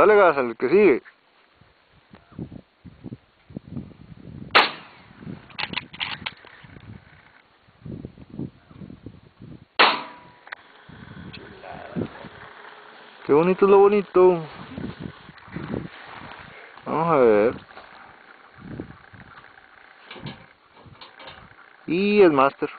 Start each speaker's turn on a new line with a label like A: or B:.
A: dale gas al que sigue. Qué bonito es lo bonito. Vamos a ver. Y el máster.